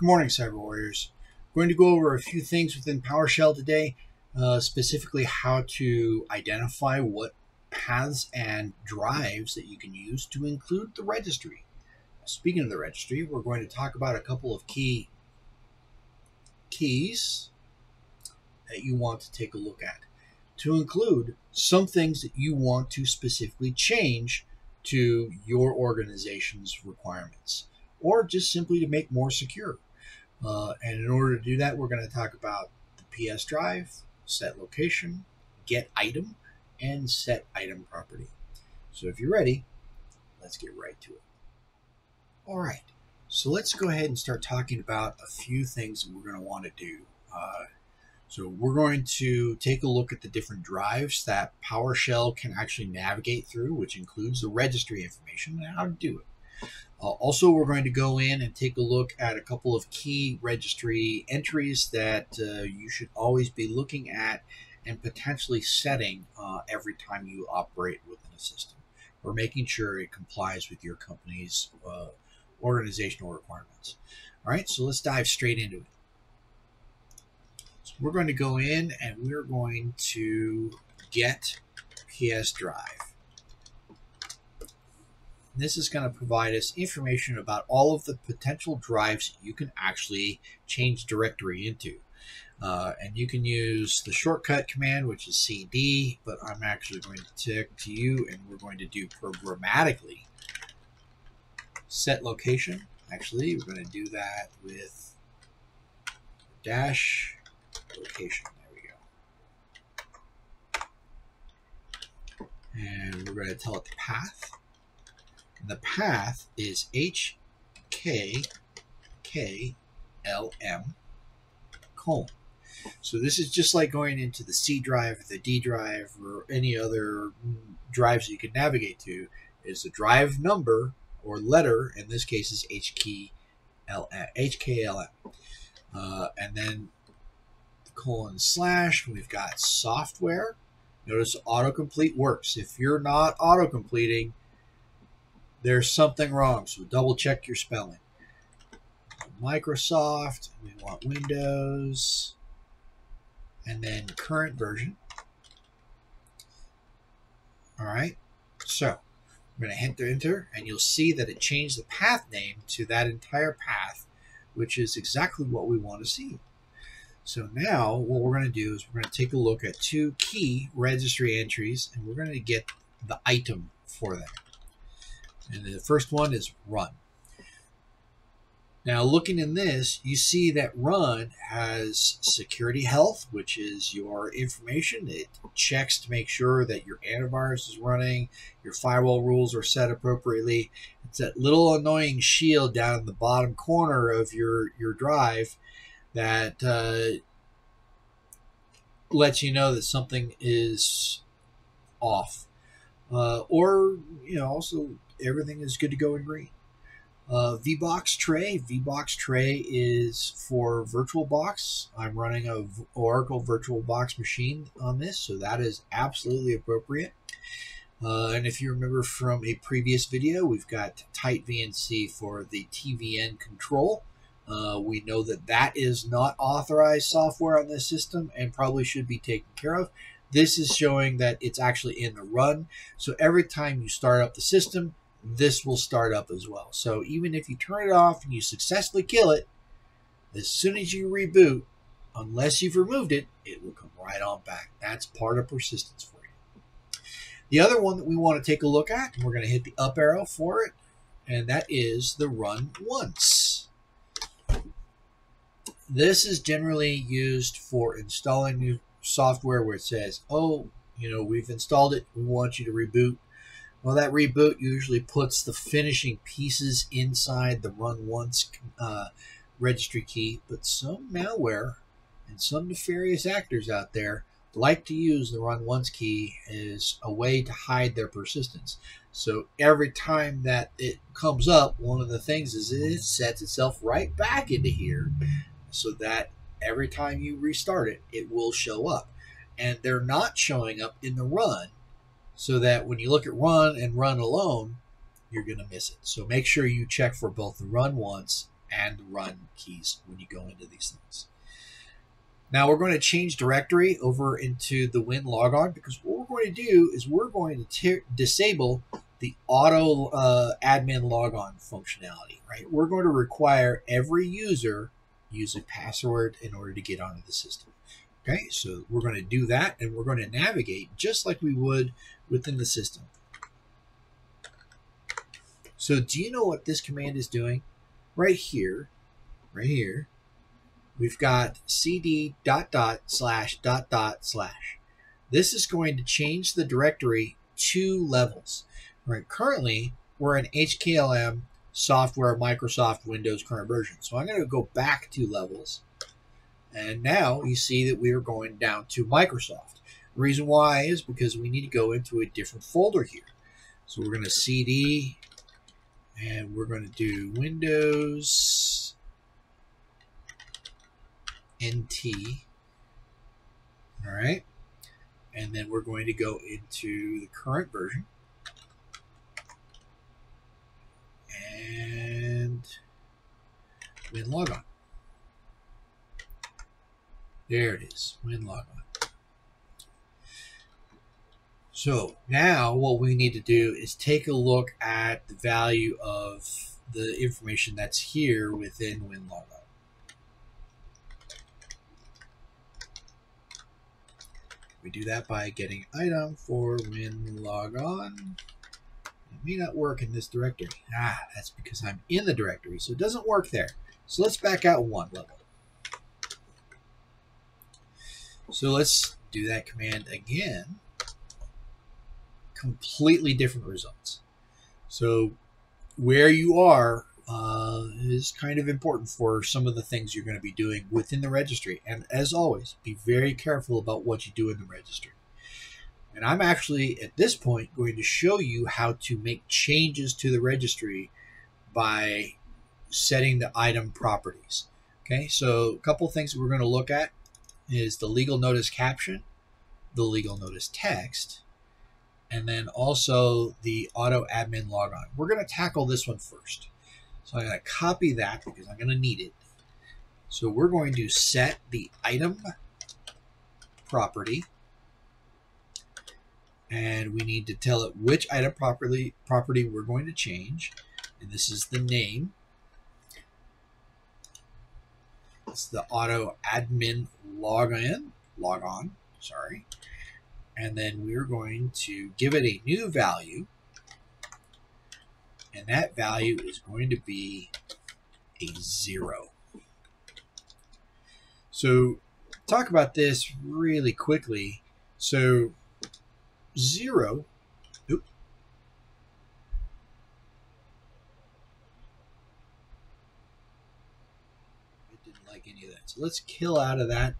Good morning, Cyber Warriors. I'm going to go over a few things within PowerShell today, uh, specifically how to identify what paths and drives that you can use to include the registry. Speaking of the registry, we're going to talk about a couple of key keys that you want to take a look at to include some things that you want to specifically change to your organization's requirements or just simply to make more secure. Uh, and in order to do that, we're going to talk about the PS drive, set location, get item, and set item property. So if you're ready, let's get right to it. All right, so let's go ahead and start talking about a few things that we're going to want to do. Uh, so we're going to take a look at the different drives that PowerShell can actually navigate through, which includes the registry information and how to do it. Uh, also, we're going to go in and take a look at a couple of key registry entries that uh, you should always be looking at and potentially setting uh, every time you operate within a system or making sure it complies with your company's uh, organizational requirements. All right, so let's dive straight into it. So we're going to go in and we're going to get PS Drive. This is going to provide us information about all of the potential drives you can actually change directory into. Uh, and you can use the shortcut command, which is CD, but I'm actually going to tick to you and we're going to do programmatically set location. Actually, we're going to do that with dash location. There we go. And we're going to tell it the path. The path is HKLM colon. So this is just like going into the C drive, the D drive, or any other drives you can navigate to. Is the drive number or letter, in this case is HKLM. Uh, and then the colon slash, we've got software. Notice autocomplete works. If you're not autocompleting, there's something wrong. So double check your spelling. Microsoft, we want Windows, and then current version. All right, so I'm going to hit enter, and you'll see that it changed the path name to that entire path, which is exactly what we want to see. So now what we're going to do is we're going to take a look at two key registry entries, and we're going to get the item for them. And the first one is run. Now, looking in this, you see that run has security health, which is your information. It checks to make sure that your antivirus is running, your firewall rules are set appropriately. It's that little annoying shield down in the bottom corner of your, your drive that uh, lets you know that something is off. Uh, or, you know, also everything is good to go in green. Uh, VBox tray. VBox tray is for VirtualBox. I'm running a Oracle VirtualBox machine on this, so that is absolutely appropriate. Uh, and if you remember from a previous video, we've got TightVNC for the TVN control. Uh, we know that that is not authorized software on this system and probably should be taken care of. This is showing that it's actually in the run. So every time you start up the system, this will start up as well. So even if you turn it off and you successfully kill it, as soon as you reboot, unless you've removed it, it will come right on back. That's part of persistence for you. The other one that we want to take a look at, and we're going to hit the up arrow for it, and that is the run once. This is generally used for installing new software where it says, oh, you know, we've installed it, we want you to reboot well, that reboot usually puts the finishing pieces inside the run once uh, registry key, but some malware and some nefarious actors out there like to use the run once key as a way to hide their persistence. So every time that it comes up, one of the things is it sets itself right back into here so that every time you restart it, it will show up. And they're not showing up in the run so that when you look at run and run alone, you're going to miss it. So make sure you check for both the run once and the run keys when you go into these things. Now we're going to change directory over into the Win logon because what we're going to do is we're going to disable the auto uh, admin logon functionality, right? We're going to require every user use a password in order to get onto the system. Okay, so we're going to do that and we're going to navigate just like we would within the system. So do you know what this command is doing? Right here, right here, we've got cd dot dot slash dot dot slash. This is going to change the directory two levels. Right, currently we're in HKLM software Microsoft Windows current version. So I'm going to go back two levels. And now you see that we are going down to Microsoft. The reason why is because we need to go into a different folder here. So we're going to CD and we're going to do Windows NT. All right. And then we're going to go into the current version. And Win logon. There it is. Win logon. So now what we need to do is take a look at the value of the information that's here within WinLogon. We do that by getting item for WinLogon. It may not work in this directory. Ah, that's because I'm in the directory, so it doesn't work there. So let's back out one level. So let's do that command again completely different results. So where you are uh, is kind of important for some of the things you're going to be doing within the registry. And as always, be very careful about what you do in the registry. And I'm actually at this point going to show you how to make changes to the registry by setting the item properties. Okay, so a couple things we're going to look at is the legal notice caption, the legal notice text, and then also the auto admin logon. We're going to tackle this one first. So I'm going to copy that because I'm going to need it. So we're going to set the item property and we need to tell it which item property property we're going to change and this is the name it's the auto admin login log on sorry and then we're going to give it a new value and that value is going to be a zero. So talk about this really quickly. So zero, oops, it didn't like any of that. So let's kill out of that.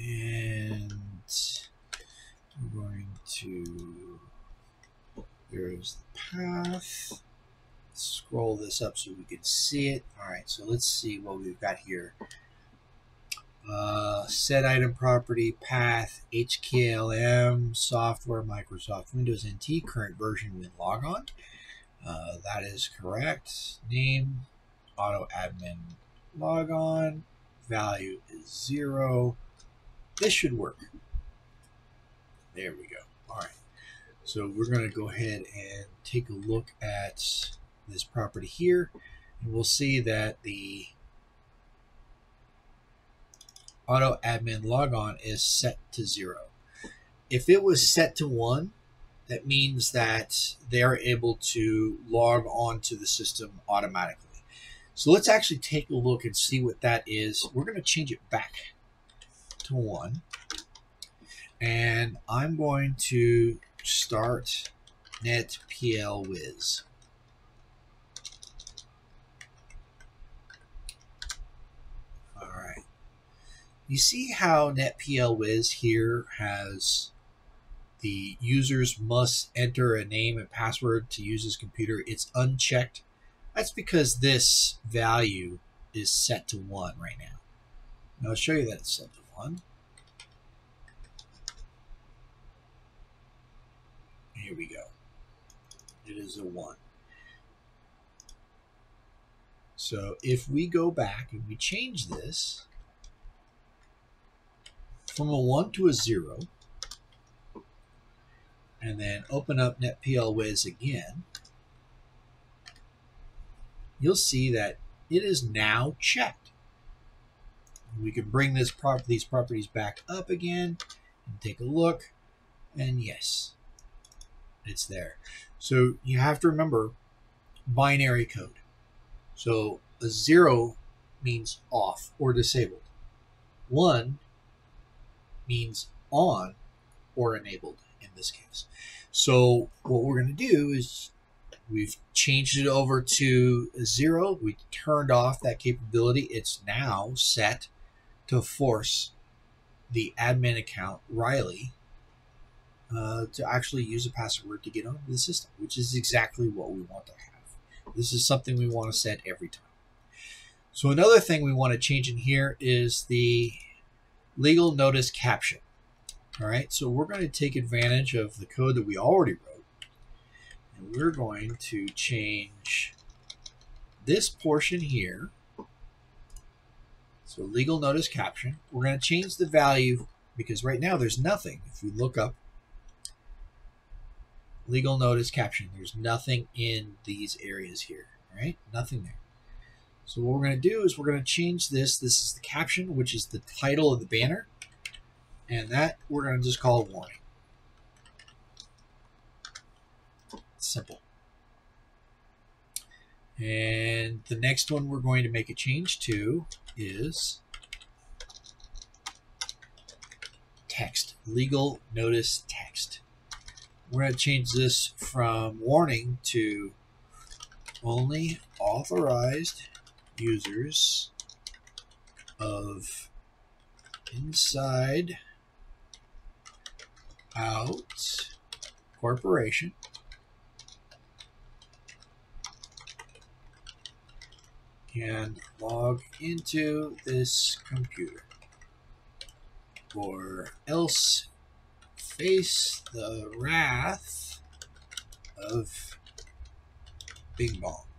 And we're going to there's the path. Scroll this up so we can see it. All right so let's see what we've got here uh, set item property path HKLM software Microsoft Windows NT current version WinLogon uh, that is correct name auto admin logon value is zero this should work. There we go. All right. So we're going to go ahead and take a look at this property here. And we'll see that the auto admin logon is set to zero. If it was set to one, that means that they are able to log on to the system automatically. So let's actually take a look and see what that is. We're going to change it back to 1. And I'm going to start NetPLWiz. You see how NetPLWiz here has the users must enter a name and password to use this computer. It's unchecked. That's because this value is set to 1 right now. And I'll show you that it's set to one. Here we go. It is a 1. So if we go back and we change this from a 1 to a 0, and then open up NetPLWiz again, you'll see that it is now checked. We can bring this prop these properties back up again and take a look. And yes, it's there. So you have to remember binary code. So a zero means off or disabled. One means on or enabled in this case. So what we're going to do is we've changed it over to zero. We turned off that capability. It's now set to force the admin account Riley uh, to actually use a password to get onto the system, which is exactly what we want to have. This is something we want to set every time. So another thing we want to change in here is the legal notice caption. All right, so we're going to take advantage of the code that we already wrote, and we're going to change this portion here. So legal notice caption. We're going to change the value because right now there's nothing. If we look up legal notice caption, there's nothing in these areas here. All right, nothing there. So what we're going to do is we're going to change this. This is the caption, which is the title of the banner. And that we're going to just call warning. Simple. And the next one we're going to make a change to is text, legal notice text. We're going to change this from warning to only authorized users of inside out corporation can log into this computer or else face the wrath of Bing Bong.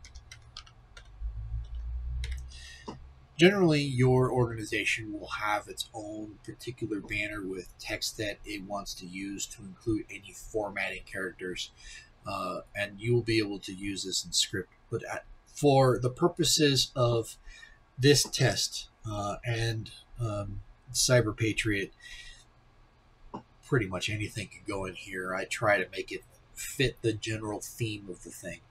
Generally your organization will have its own particular banner with text that it wants to use to include any formatting characters uh, and you will be able to use this in script. But at, for the purposes of this test uh, and um, CyberPatriot pretty much anything can go in here. I try to make it fit the general theme of the thing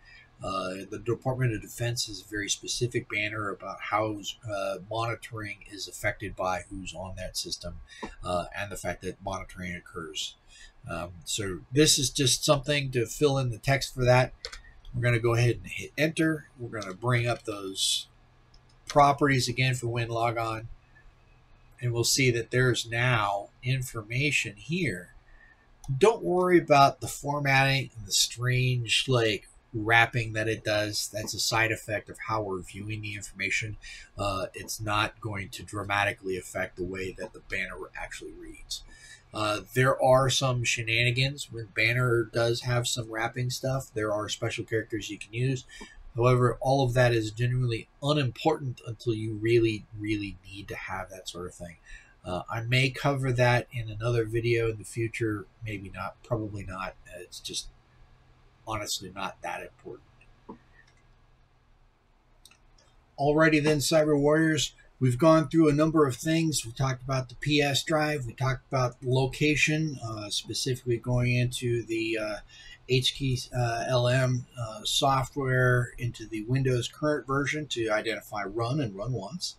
uh, the Department of Defense has a very specific banner about how uh, monitoring is affected by who's on that system uh, and the fact that monitoring occurs. Um, so this is just something to fill in the text for that. We're going to go ahead and hit enter. We're going to bring up those properties again for WinLogon. And we'll see that there's now information here. Don't worry about the formatting and the strange like wrapping that it does. That's a side effect of how we're viewing the information. Uh, it's not going to dramatically affect the way that the banner actually reads. Uh, there are some shenanigans when Banner does have some wrapping stuff. There are special characters you can use. However, all of that is generally unimportant until you really, really need to have that sort of thing. Uh, I may cover that in another video in the future. Maybe not. Probably not. It's just honestly not that important. Alrighty then, Cyber Warriors, we've gone through a number of things. We talked about the PS drive. We talked about location, uh, specifically going into the uh, uh, LM uh, software into the Windows current version to identify run and run once.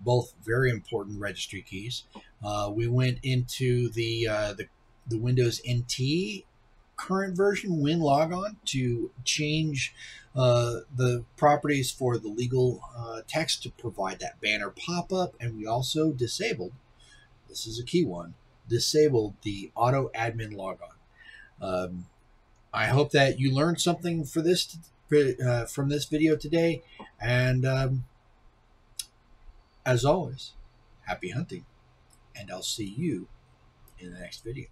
Both very important registry keys. Uh, we went into the, uh, the the Windows NT current version WinLogon to change uh, the properties for the legal uh, text to provide that banner pop-up. And we also disabled this is a key one disabled the auto admin logon. Um, i hope that you learned something for this uh, from this video today. And um, as always happy hunting. And i'll see you in the next video